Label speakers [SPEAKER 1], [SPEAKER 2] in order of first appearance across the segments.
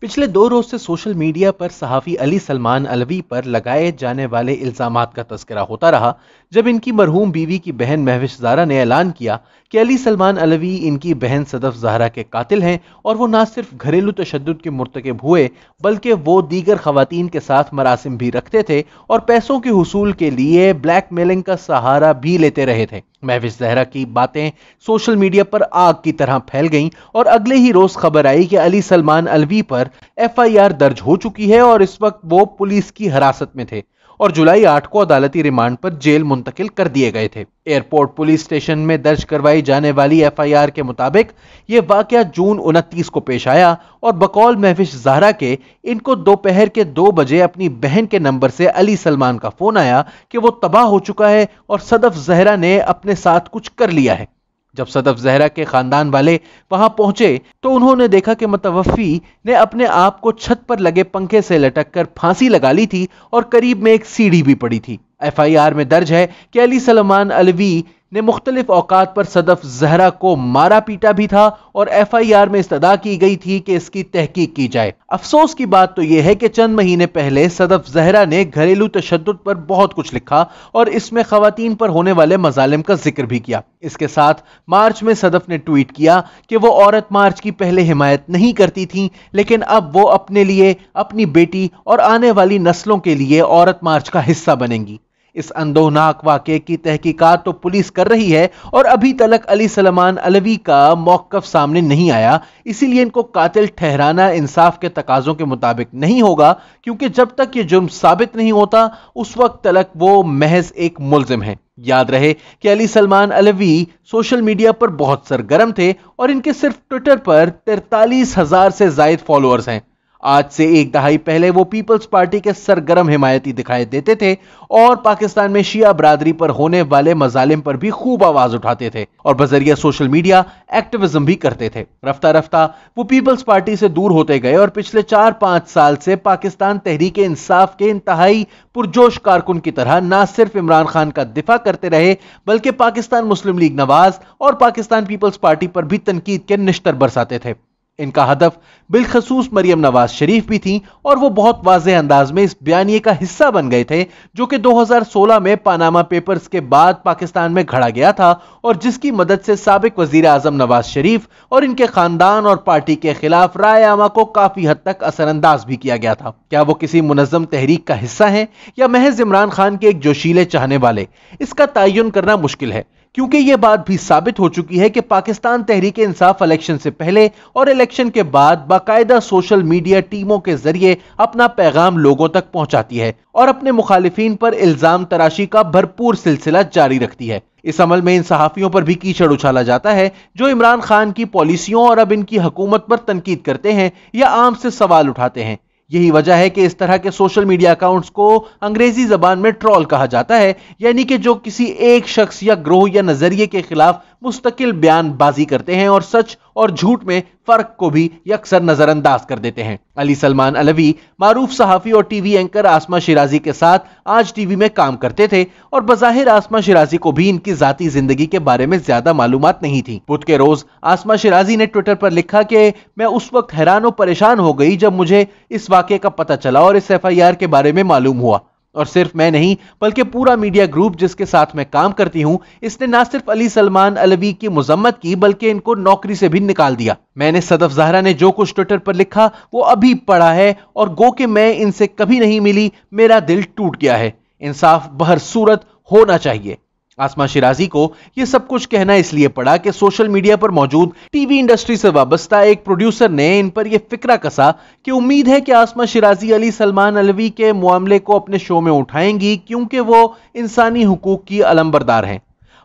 [SPEAKER 1] پچھلے دو روز سے social media پر صحافی علی سلمان علوی پر لگائے جانے والے الزامات کا تذکرہ ہوتا رہا، جب ان کی مرحوم بیوی کی بہن مہوش زارا نے اعلان کیا کہ علی سلمان علوی ان کی بہن صدف زہرا کے قاتل ہیں اور وہ نہ صرف گھریلو تشدد کے مرتکب ہوئے بلکہ وہ دیگر خواتین کے ساتھ مراسم بھی رکھتے تھے اور پیسوں کے حصول کے لیے بلیک میلنگ کا سہارا بھی لیتے رہے تھے۔ محوش زہرا کی باتیں سوشل میڈیا پر آگ کی طرح پھیل گئیں اور اگلے ہی روز خبر آئی کہ علی سلمان الوی پر ایف آئی آر درج ہو چکی ہے اور اس وقت وہ پولیس کی حراست میں تھے۔ اور جولائی آٹھ کو عدالتی ریمانڈ پر جیل منتقل کر دیے گئے تھے۔ ایئرپورٹ پولیس اسٹیشن میں درج کروائی جانے والی ایف آئی آر کے مطابق یہ واقعہ جون انتیس کو پیش آیا اور بقول محفش زہرا کے ان کو دوپہر کے دو بجے اپنی بہن کے نمبر سے علی سلمان کا فون آیا کہ وہ تباہ ہو چکا ہے اور صدف زہرا نے اپنے ساتھ کچھ کر لیا ہے۔ جب صدف زہرہ کے خاندان والے وہاں پہنچے تو انہوں نے دیکھا کہ متوفی نے اپنے آپ کو چھت پر لگے پنکھے سے لٹک کر پھانسی لگا لی تھی اور قریب میں ایک سیڑھی بھی پڑی تھی۔ ایف آئی آر میں درج ہے کہ علی سلمان الوی نے مختلف اوقات پر صدف زہرا کو مارا پیٹا بھی تھا اور ایف آئی آر میں استدا کی گئی تھی کہ اس کی تحقیق کی جائے۔ افسوس کی بات تو یہ ہے کہ چند مہینے پہلے صدف زہرا نے گھریلو تشدد پر بہت کچھ لکھا اور اس میں خواتین پر ہونے والے مظالم کا ذکر بھی کیا۔ اس کے ساتھ مارچ میں صدف نے ٹویٹ کیا کہ وہ عورت مارچ کی پہلے حمایت نہیں کرتی تھی لیکن اب وہ اپنے لیے، اپنی بیٹی اور آنے والی نسلوں کے لیے عورت مارچ کا حصہ بنیں گی۔ اس اندوناک واقعے کی تحقیقات تو پولیس کر رہی ہے اور ابھی تلک علی سلمان علوی کا موقف سامنے نہیں آیا۔ اسی لیے ان کو قاتل ٹھہرانا انصاف کے تقاضوں کے مطابق نہیں ہوگا، کیونکہ جب تک یہ جرم ثابت نہیں ہوتا، اس وقت تلک وہ محض ایک ملزم ہے۔ یاد رہے کہ علی سلمان علوی سوشل میڈیا پر بہت سرگرم تھے اور ان کے صرف ٹویٹر پر ترتالیس ہزار سے زائد فالوورز ہیں۔ آج سے ایک دہائی پہلے وہ پیپلز پارٹی کے سرگرم حمایتی دکھائی دیتے تھے اور پاکستان میں شیعہ برادری پر ہونے والے مظالم پر بھی خوب آواز اٹھاتے تھے اور بذریعہ سوشل میڈیا ایکٹیویزم بھی کرتے تھے۔ رفتہ رفتہ وہ پیپلز پارٹی سے دور ہوتے گئے اور پچھلے چار پانچ سال سے پاکستان تحریک انصاف کے انتہائی پرجوش کارکن کی طرح نہ صرف عمران خان کا دفاع کرتے رہے بلکہ پاکستان مسلم لیگ نواز اور پاکستان پیپلز پارٹی پر بھی تنقید کے نشتر برساتے تھے۔ ان کا ہدف بالخصوص مریم نواز شریف بھی تھیں اور وہ بہت واضح انداز میں اس بیانیے کا حصہ بن گئے تھے جو کہ دو ہزار سولہ میں پاناما پیپرز کے بعد پاکستان میں گھڑا گیا تھا اور جس کی مدد سے سابق وزیر اعظم نواز شریف اور ان کے خاندان اور پارٹی کے خلاف رائے عامہ کو کافی حد تک اثر انداز بھی کیا گیا تھا۔ کیا وہ کسی منظم تحریک کا حصہ ہیں یا محض عمران خان کے ایک جوشیلے چاہنے والے؟ اس کا تعین کرنا مشکل ہے۔ کیونکہ یہ بات بھی ثابت ہو چکی ہے کہ پاکستان تحریک انصاف الیکشن سے پہلے اور الیکشن کے بعد باقاعدہ سوشل میڈیا ٹیموں کے ذریعے اپنا پیغام لوگوں تک پہنچاتی ہے اور اپنے مخالفین پر الزام تراشی کا بھرپور سلسلہ جاری رکھتی ہے۔ اس عمل میں ان صحافیوں پر بھی کیچڑ اچھالا جاتا ہے جو عمران خان کی پالیسیوں اور اب ان کی حکومت پر تنقید کرتے ہیں یا عام سے سوال اٹھاتے ہیں۔ یہی وجہ ہے کہ اس طرح کے سوشل میڈیا اکاؤنٹس کو انگریزی زبان میں ٹرول کہا جاتا ہے یعنی کہ جو کسی ایک شخص یا گروہ یا نظریے کے خلاف مستقل بیان بازی کرتے ہیں اور سچ اور جھوٹ میں فرق کو بھی یکسر نظر انداز کر دیتے ہیں۔ علی سلمان علوی، معروف صحافی اور T V anchor Asma Shirazi کے ساتھ آج ٹی وی میں کام کرتے تھے اور بظاہر آسما شیرازی کو بھی ان کی ذاتی زندگی کے بارے میں زیادہ معلومات نہیں تھی۔ بدھ کے روز آسما شیرازی نے ٹویٹر پر لکھا کہ میں اس وقت حیران و پریشان ہو گئی جب مجھے اس واقعے کا پتہ چلا اور اس ایف آئی آر کے بارے میں معلوم ہوا۔ اور صرف میں نہیں، بلکہ پورا میڈیا گروپ جس کے ساتھ میں کام کرتی ہوں، اس نے نہ صرف علی سلمان علوی کی مذمت کی، بلکہ ان کو نوکری سے بھی نکال دیا۔ میں نے صدف زہرا نے جو کچھ ٹویٹر پر لکھا، وہ ابھی پڑھا ہے اور گو کہ میں ان سے کبھی نہیں ملی، میرا دل ٹوٹ گیا ہے۔ انصاف بہر صورت ہونا چاہیے۔ آسما شیرازی کو یہ سب کچھ کہنا اس لیے پڑا کہ سوشل میڈیا پر موجود ٹی وی انڈسٹری سے وابستہ ایک پروڈیوسر نے ان پر یہ فکرہ کسا کہ امید ہے کہ آسما شیرازی علی سلمان علوی کے معاملے کو اپنے شو میں اٹھائیں گی کیونکہ وہ انسانی حقوق کی علم بردار ہیں۔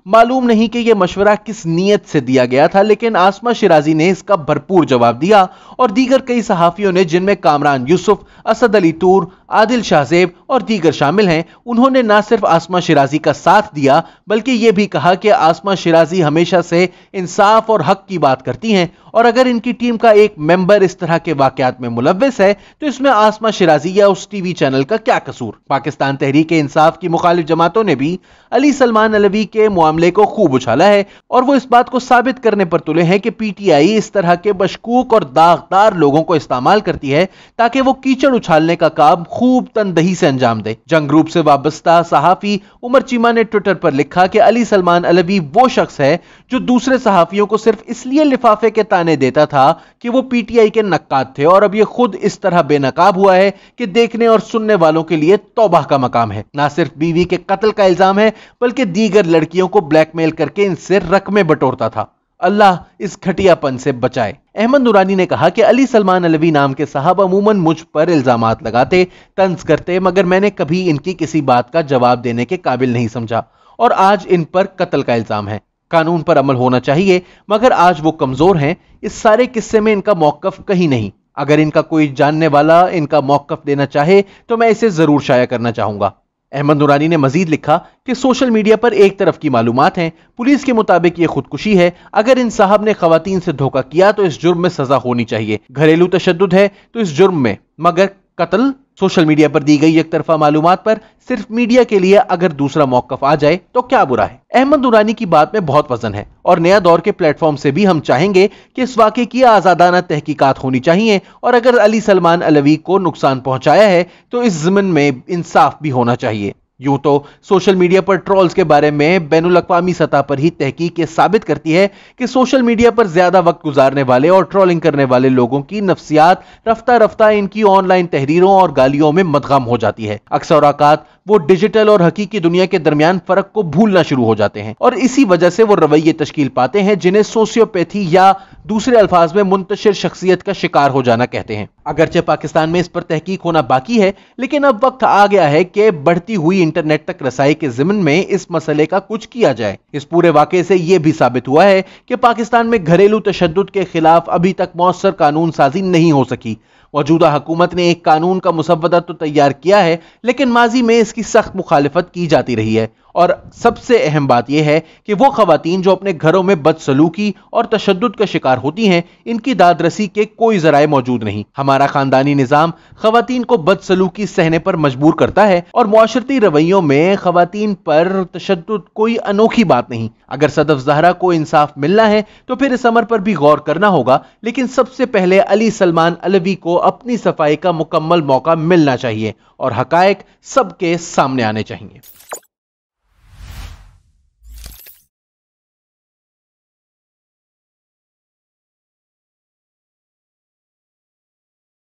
[SPEAKER 1] معلوم نہیں کہ یہ مشورہ کس نیت سے دیا گیا تھا، لیکن آسما شیرازی نے اس کا بھرپور جواب دیا اور دیگر کئی صحافیوں نے جن میں کامران یوسف، اسد علی تور عادل شاہزیب اور دیگر شامل ہیں۔ انہوں نے نہ صرف آسما شرازی کا ساتھ دیا، بلکہ یہ بھی کہا کہ آسما شرازی ہمیشہ سے انصاف اور حق کی بات کرتی ہیں۔ اور اگر ان کی ٹیم کا ایک ممبر اس طرح کے واقعات میں ملوث ہے، تو اس میں آسما شرازی یا اس ٹی وی چینل کا کیا قصور؟ پاکستان تحریک انصاف کی مخالف جماعتوں نے بھی علی سلمان علوی کے معاملے کو خوب اچھالا ہے۔ اور وہ اس بات کو ثابت کرنے پر تلے ہیں کہ پی ٹی آئی اس طرح کے بشکوک اور داغدار لوگوں کو استعمال کرتی ہے تاکہ وہ کیچڑ اچھالنے کا کام خوب خوب تندہی سے انجام دے۔ جنگ گروپ سے وابستہ صحافی عمر چیما نے ٹویٹر پر لکھا کہ علی سلمان علوی وہ شخص ہے جو دوسرے صحافیوں کو صرف اس لیے لفافے کے تانے دیتا تھا کہ وہ پی ٹی آئی کے نقاد تھے اور اب یہ خود اس طرح بے نقاب ہوا ہے کہ دیکھنے اور سننے والوں کے لیے توبہ کا مقام ہے۔ نہ صرف بیوی کے قتل کا الزام ہے بلکہ دیگر لڑکیوں کو بلیک میل کر کے ان سے رقمیں بٹورتا تھا۔ اللہ اس گھٹیا پن سے بچائے۔ احمد نورانی نے کہا کہ علی سلمان علوی نام کے صاحب عموماً مجھ پر الزامات لگاتے تنز کرتے، مگر میں نے کبھی ان کی کسی بات کا جواب دینے کے قابل نہیں سمجھا، اور آج ان پر قتل کا الزام ہے۔ قانون پر عمل ہونا چاہیے، مگر آج وہ کمزور ہیں۔ اس سارے قصے میں ان کا موقف کہیں نہیں۔ اگر ان کا کوئی جاننے والا ان کا موقف دینا چاہے تو میں اسے ضرور شائع کرنا چاہوں گا۔ احمد نورانی نے مزید لکھا کہ سوشل میڈیا پر ایک طرف کی معلومات ہیں، پولیس کے مطابق یہ خودکشی ہے، اگر ان صاحب نے خواتین سے دھوکہ کیا تو اس جرم میں سزا ہونی چاہیے۔ گھریلو تشدد ہے تو اس جرم میں، مگر قتل سوشل میڈیا پر دی گئی ایک طرفہ معلومات پر صرف میڈیا کے لیے اگر دوسرا موقف آ جائے تو کیا برا ہے؟ احمد نورانی کی بات میں بہت وزن ہے اور نیا دور کے پلیٹ فارم سے بھی ہم چاہیں گے کہ اس واقعے کی آزادانہ تحقیقات ہونی چاہیے اور اگر علی سلمان علوی کو نقصان پہنچایا ہے تو اس زمن میں انصاف بھی ہونا چاہیے۔ یوں تو سوشل میڈیا پر ٹرولز کے بارے میں بین الاقوامی سطح پر ہی تحقیق یہ ثابت کرتی ہے کہ سوشل میڈیا پر زیادہ وقت گزارنے والے اور ٹرولنگ کرنے والے لوگوں کی نفسیات رفتہ رفتہ ان کی آن لائن تحریروں اور گالیوں میں مدغم ہو جاتی ہے۔ اکثر اوقات وہ ڈیجیٹل اور حقیقی دنیا کے درمیان فرق کو بھولنا شروع ہو جاتے ہیں اور اسی وجہ سے وہ رویے تشکیل پاتے ہیں جنہیں سوسیوپیتھی یا دوسرے الفاظ میں منتشر شخصیت کا شکار ہو جانا کہتے ہیں۔ اگرچہ پاکستان میں اس پر تحقیق ہونا باقی ہے، لیکن اب وقت آ گیا ہے کہ بڑھتی ہوئی انٹرنیٹ تک رسائی کے ضمن میں اس مسئلے کا کچھ کیا جائے۔ اس پورے واقعے سے یہ بھی ثابت ہوا ہے کہ پاکستان میں گھریلو تشدد کے خلاف ابھی تک مؤثر قانون سازی نہیں ہو سکی۔ موجودہ حکومت نے ایک قانون کا مسودہ تو تیار کیا ہے، لیکن ماضی میں اس کی سخت مخالفت کی جاتی رہی ہے۔ اور سب سے اہم بات یہ ہے کہ وہ خواتین جو اپنے گھروں میں بد سلوکی اور تشدد کا شکار ہوتی ہیں، ان کی داد رسی کے کوئی ذرائع موجود نہیں۔ ہمارا خاندانی نظام خواتین کو بد سلوکی سہنے پر مجبور کرتا ہے اور معاشرتی رویوں میں خواتین پر تشدد کوئی انوکھی بات نہیں۔ اگر صدف زہرا کو انصاف ملنا ہے، تو پھر اس عمر پر بھی غور کرنا ہوگا۔ لیکن سب سے پہلے علی سلمان علوی کو اپنی صفائی کا مکمل موقع ملنا چاہیے اور حقائق سب کے سامنے آنے چاہیے۔